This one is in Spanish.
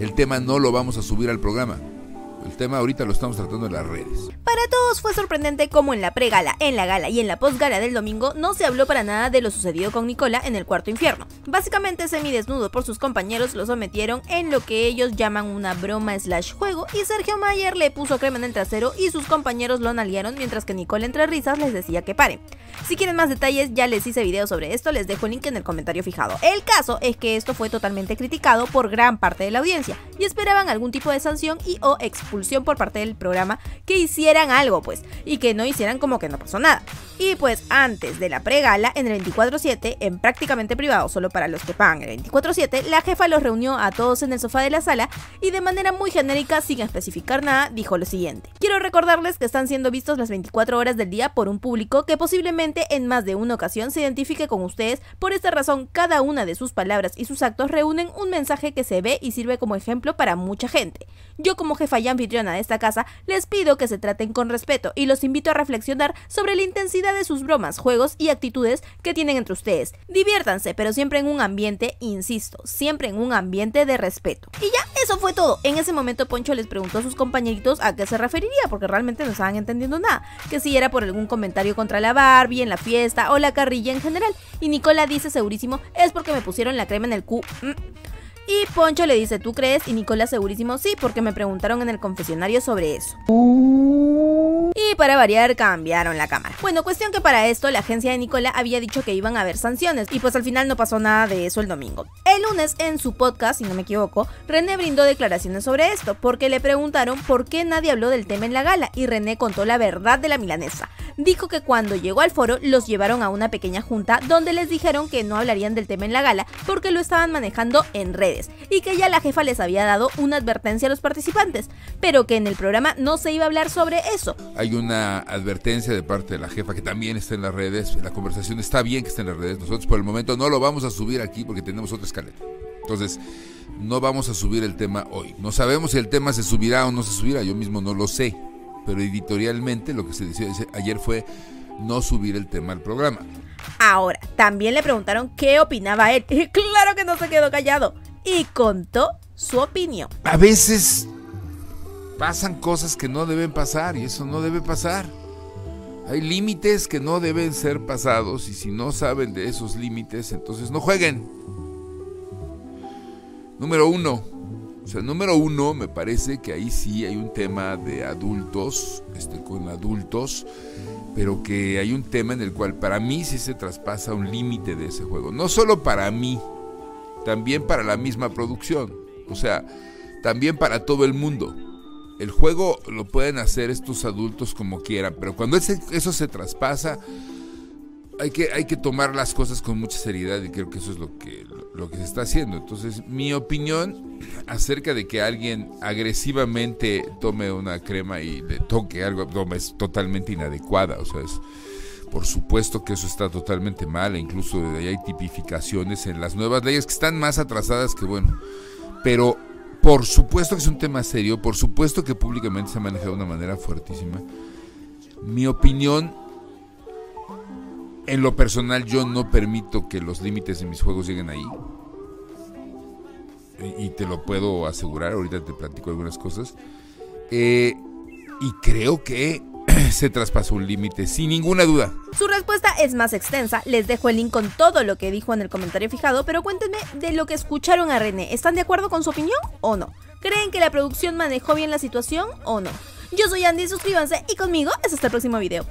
El tema no lo vamos a subir al programa. Tema ahorita lo estamos tratando en las redes. Para todos fue sorprendente cómo en la pre-gala, en la gala y en la post-gala del domingo no se habló para nada de lo sucedido con Nicola en el cuarto infierno. Básicamente semidesnudo por sus compañeros lo sometieron en lo que ellos llaman una broma slash juego y Sergio Mayer le puso crema en el trasero y sus compañeros lo nalguearon mientras que Nicola entre risas les decía que paren. Si quieren más detalles ya les hice video sobre esto, les dejo el link en el comentario fijado. El caso es que esto fue totalmente criticado por gran parte de la audiencia y esperaban algún tipo de sanción y o expulsión por parte del programa que hicieran algo pues y que no hicieran como que no pasó nada. Y pues antes de la pregala en el 24-7, en prácticamente privado solo para los que pagan el 24-7, la jefa los reunió a todos en el sofá de la sala y de manera muy genérica, sin especificar nada, dijo lo siguiente. Quiero recordarles que están siendo vistos las 24 horas del día por un público que posiblemente en más de una ocasión se identifique con ustedes. Por esta razón, cada una de sus palabras y sus actos reúnen un mensaje que se ve y sirve como ejemplo para mucha gente. Yo como jefa y anfitriona de esta casa, les pido que se traten con respeto y los invito a reflexionar sobre la intensidad de sus bromas, juegos y actitudes que tienen entre ustedes. Diviértanse, pero siempre en un ambiente, insisto, siempre en un ambiente de respeto. Y ya, eso fue todo. En ese momento Poncho les preguntó a sus compañeritos a qué se referiría, porque realmente no estaban entendiendo nada. Que si era por algún comentario contra la Barbie en la fiesta o la carrilla en general. Y Nicola dice segurísimo, es porque me pusieron la crema en el Q. Mm. Y Poncho le dice, ¿tú crees? Y Nicola segurísimo, sí, porque me preguntaron en el confesionario sobre eso. Y para variar, cambiaron la cámara. Bueno, cuestión que para esto la agencia de Nicola había dicho que iban a haber sanciones, y pues al final no pasó nada de eso el domingo. El lunes, en su podcast, si no me equivoco, René brindó declaraciones sobre esto, porque le preguntaron por qué nadie habló del tema en la gala, y René contó la verdad de la milanesa. Dijo que cuando llegó al foro los llevaron a una pequeña junta donde les dijeron que no hablarían del tema en la gala porque lo estaban manejando en redes y que ya la jefa les había dado una advertencia a los participantes, pero que en el programa no se iba a hablar sobre eso. Hay una advertencia de parte de la jefa que también está en las redes. La conversación está bien que esté en las redes. Nosotros por el momento no lo vamos a subir aquí porque tenemos otra escaleta. Entonces, no vamos a subir el tema hoy. No sabemos si el tema se subirá o no se subirá. Yo mismo no lo sé pero editorialmente lo que se decidió ayer fue no subir el tema al programa. Ahora, también le preguntaron qué opinaba él. Y claro que no se quedó callado. Y contó su opinión. A veces pasan cosas que no deben pasar y eso no debe pasar. Hay límites que no deben ser pasados y si no saben de esos límites, entonces no jueguen. Número uno, o sea, número uno, me parece que ahí sí hay un tema de adultos, este, con adultos, pero que hay un tema en el cual para mí sí se traspasa un límite de ese juego. No solo para mí, también para la misma producción. O sea, también para todo el mundo. El juego lo pueden hacer estos adultos como quieran, pero cuando eso se traspasa, hay que, hay que tomar las cosas con mucha seriedad y creo que eso es lo que, lo que se está haciendo. Entonces, mi opinión acerca de que alguien agresivamente tome una crema y le toque algo es totalmente inadecuada. O sea, es, por supuesto que eso está totalmente mal, e incluso hay tipificaciones en las nuevas leyes que están más atrasadas que bueno. Pero por supuesto que es un tema serio, por supuesto que públicamente se ha manejado de una manera fuertísima. Mi opinión en lo personal yo no permito que los límites de mis juegos lleguen ahí. Y te lo puedo asegurar, ahorita te platico algunas cosas. Eh, y creo que se traspasó un límite, sin ninguna duda. Su respuesta es más extensa, les dejo el link con todo lo que dijo en el comentario fijado, pero cuéntenme de lo que escucharon a René. ¿Están de acuerdo con su opinión o no? ¿Creen que la producción manejó bien la situación o no? Yo soy Andy, suscríbanse y conmigo es hasta el próximo video.